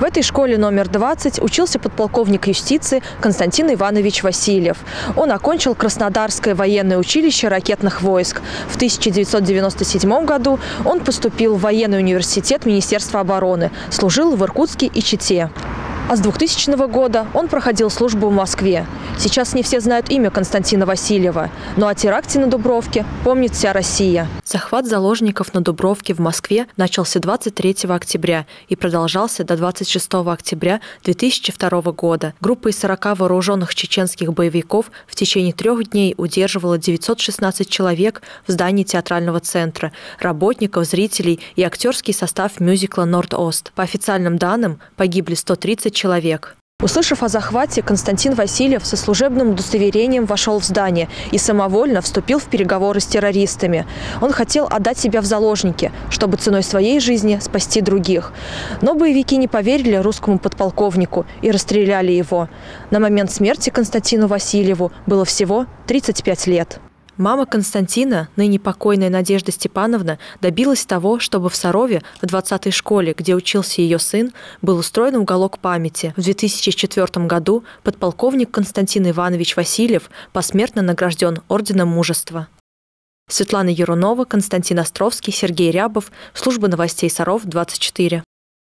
В этой школе номер 20 учился подполковник юстиции Константин Иванович Васильев. Он окончил Краснодарское военное училище ракетных войск. В 1997 году он поступил в военный университет Министерства обороны, служил в Иркутске и Чите. А с 2000 года он проходил службу в Москве. Сейчас не все знают имя Константина Васильева, но о теракте на Дубровке помнит вся Россия. Захват заложников на Дубровке в Москве начался 23 октября и продолжался до 26 октября 2002 года. Группа из 40 вооруженных чеченских боевиков в течение трех дней удерживала 916 человек в здании театрального центра, работников, зрителей и актерский состав мюзикла «Норд-Ост». По официальным данным, погибли 130 человек. Услышав о захвате, Константин Васильев со служебным удостоверением вошел в здание и самовольно вступил в переговоры с террористами. Он хотел отдать себя в заложники, чтобы ценой своей жизни спасти других. Но боевики не поверили русскому подполковнику и расстреляли его. На момент смерти Константину Васильеву было всего 35 лет. Мама Константина, ныне покойная Надежда Степановна, добилась того, чтобы в Сарове, в 20-й школе, где учился ее сын, был устроен уголок памяти. В 2004 году подполковник Константин Иванович Васильев посмертно награжден Орденом Мужества. Светлана Ерунова, Константин Островский, Сергей Рябов. Служба новостей Саров, 24.